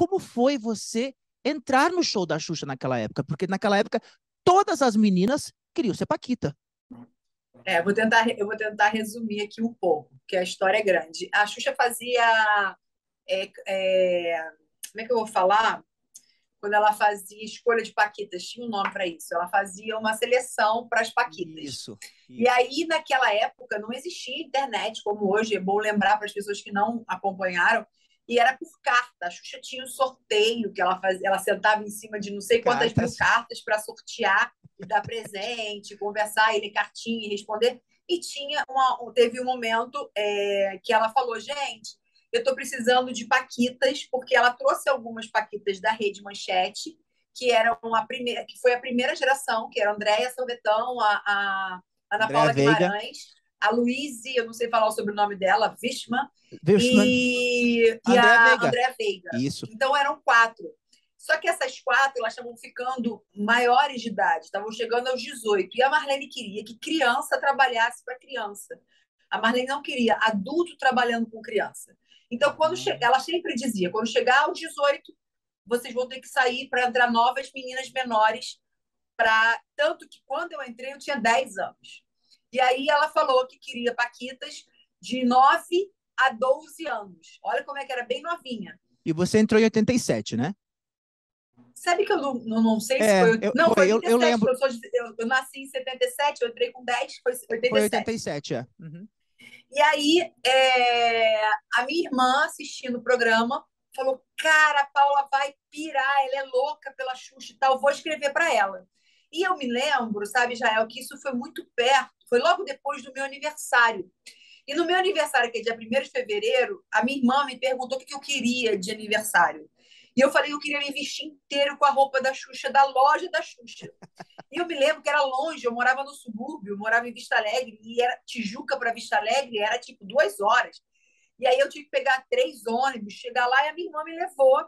como foi você entrar no show da Xuxa naquela época? Porque naquela época todas as meninas queriam ser Paquita. É, vou tentar, eu vou tentar resumir aqui um pouco, porque a história é grande. A Xuxa fazia. É, é, como é que eu vou falar? Quando ela fazia escolha de Paquitas, tinha um nome para isso. Ela fazia uma seleção para as Paquitas. Isso, isso. E aí, naquela época, não existia internet como hoje. É bom lembrar para as pessoas que não acompanharam. E era por carta. A Xuxa tinha um sorteio que ela fazia. Ela sentava em cima de não sei quantas cartas. mil cartas para sortear e dar presente, conversar, ele cartinha e responder. E tinha uma, teve um momento é, que ela falou, gente, eu estou precisando de paquitas, porque ela trouxe algumas paquitas da Rede Manchete, que eram a primeira, que foi a primeira geração, que era a Andréia Salvetão, a, a Ana Andréa Paula Veiga. Guimarães, a Luíse, eu não sei falar o sobrenome dela, Vishman, e, e a Veiga. Andréa Veiga. Isso. Então eram quatro. Só que essas quatro, elas estavam ficando maiores de idade, estavam chegando aos 18. E a Marlene queria que criança trabalhasse para criança. A Marlene não queria adulto trabalhando com criança. Então, quando che... ela sempre dizia, quando chegar aos 18, vocês vão ter que sair para entrar novas meninas menores. Pra... Tanto que quando eu entrei, eu tinha 10 anos. E aí ela falou que queria Paquitas de 9 a 12 anos. Olha como é que era bem novinha. E você entrou em 87, né? Sabe que eu não, não, não sei se é, foi. Eu, não, foi 87, eu, eu lembro. Eu, sou, eu, eu, nasci em 77, eu entrei com 10, foi 87. Foi 87, é. Uhum. E aí, é, a minha irmã, assistindo o programa, falou: Cara, a Paula vai pirar, ela é louca pela Xuxa e tal, vou escrever para ela. E eu me lembro, sabe, Jael, que isso foi muito perto, foi logo depois do meu aniversário. E no meu aniversário, que é dia 1 de fevereiro, a minha irmã me perguntou o que eu queria de aniversário. E eu falei que eu queria me vestir inteiro com a roupa da Xuxa, da loja da Xuxa. E eu me lembro que era longe, eu morava no subúrbio, eu morava em Vista Alegre, e era Tijuca para Vista Alegre, era tipo duas horas. E aí eu tive que pegar três ônibus, chegar lá e a minha irmã me levou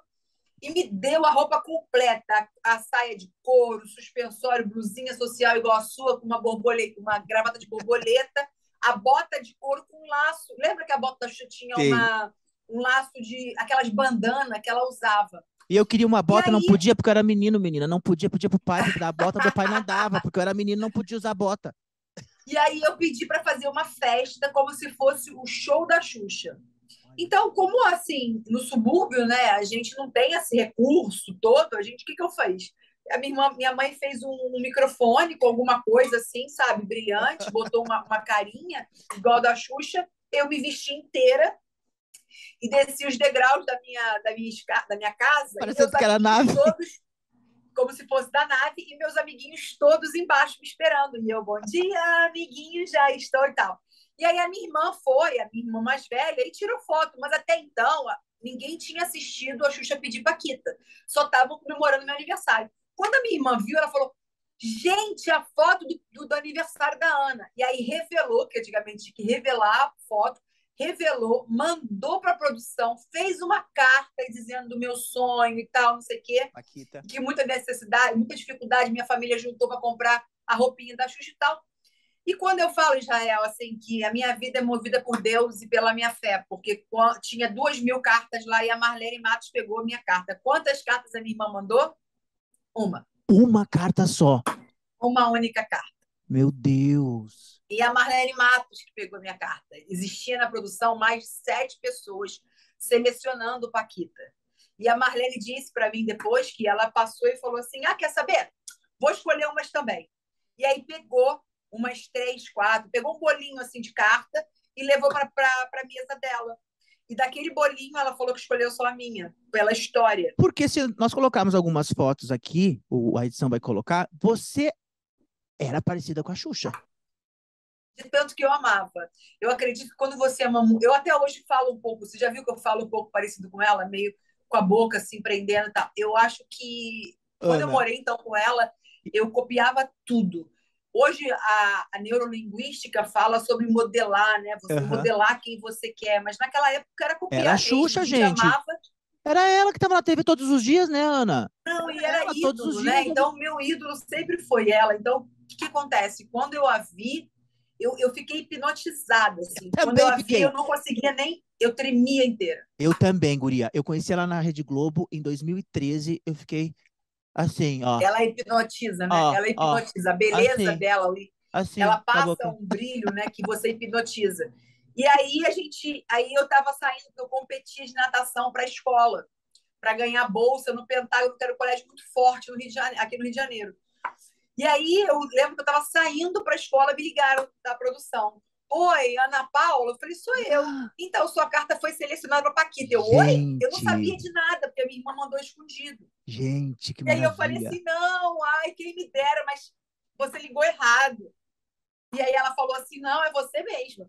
e me deu a roupa completa, a, saia de couro, suspensório, blusinha social igual a sua, com uma borboleta, uma gravata de borboleta, a bota de couro com laço. Lembra que a bota da Xuxa tinha uma um laço de aquelas bandanas que ela usava. E eu queria uma bota, aí... não podia porque eu era menino, menina. Não podia, podia pro pai dar a bota, meu pai não dava, porque eu era menino, não podia usar bota. E aí eu pedi para fazer uma festa como se fosse o show da Xuxa. Então, como assim, no subúrbio, né, a gente não tem esse recurso todo, a gente, o que, que eu fiz? A minha, irmã, minha mãe fez um, um, microfone com alguma coisa assim, sabe, brilhante, botou uma, uma carinha igual da Xuxa, eu me vesti inteira e desci os degraus da minha, da minha, da minha casa. Parecendo que era nave. Todos, como se fosse da nave, e meus amiguinhos todos embaixo me esperando. E eu, bom dia, amiguinhos, já estou e tal. E aí a minha irmã foi, a minha irmã mais velha, e tirou foto, mas até então ninguém tinha assistido a Xuxa pedir Paquita. Só estavam comemorando meu aniversário. Quando a minha irmã viu, ela falou: gente, a foto do, do, do aniversário da Ana. E aí revelou, que antigamente tinha que revelar a foto, revelou, mandou para a produção, fez uma carta dizendo do meu sonho e tal, não sei o quê. Paquita. Que muita necessidade, muita dificuldade, minha família juntou para comprar a roupinha da Xuxa e tal. E quando eu falo, Israel, assim, que a minha vida é movida por Deus e pela minha fé, porque tinha duas mil cartas lá e a Marlene Matos pegou a minha carta. Quantas cartas a minha irmã mandou? Uma. Uma carta só. Uma única carta. Meu Deus. E a Marlene Matos, que pegou minha carta. Existia na produção mais de sete pessoas selecionando Paquita. E a Marlene disse para mim depois que ela passou e falou assim: Ah, quer saber? Vou escolher umas também. E aí pegou umas três, quatro, pegou um bolinho assim de carta e levou para a mesa dela. E daquele bolinho ela falou que escolheu só a minha, pela história. Porque se nós colocarmos algumas fotos aqui, a edição vai colocar, você era parecida com a Xuxa de tanto que eu amava. Eu acredito que quando você ama. Eu até hoje falo um pouco, você já viu que eu falo um pouco parecido com ela, meio com a boca assim, prendendo e tal. Eu acho que quando Ana. eu morei então com ela, eu copiava tudo. Hoje a, a neurolinguística fala sobre modelar, né? Você uhum. modelar quem você quer, mas naquela época era copiar. Era a Xuxa, gente. Amava. Era ela que estava na TV todos os dias, né, Ana? Não, e era, era ídolo, todos os né? dias. Então, meu ídolo sempre foi ela. Então, o que, que acontece? Quando eu a vi, eu, eu fiquei hipnotizada. Assim. Eu Quando eu a fiquei. vi, eu não conseguia nem. Eu tremia inteira. Eu também, guria. Eu conheci ela na Rede Globo em 2013. Eu fiquei assim, ó. Ela hipnotiza, né? Ó, ela ó, hipnotiza. A beleza assim. dela ali. Assim, ela a passa um brilho, né, que você hipnotiza. E aí a gente, aí eu estava saindo, eu competia de natação para a escola, para ganhar bolsa no Pentágono, que era um colégio muito forte no Rio de Janeiro, aqui no Rio de Janeiro. E aí eu lembro que eu estava saindo para a escola, me ligaram da produção. Oi, Ana Paula? Eu falei, sou eu. Então, sua carta foi selecionada para Paquita. Eu, oi? Eu não sabia de nada, porque a minha irmã mandou escondido. Gente, que E aí maravilha. eu falei assim, não, ai, quem me dera, mas você ligou errado. E aí ela falou assim, não, é você mesma.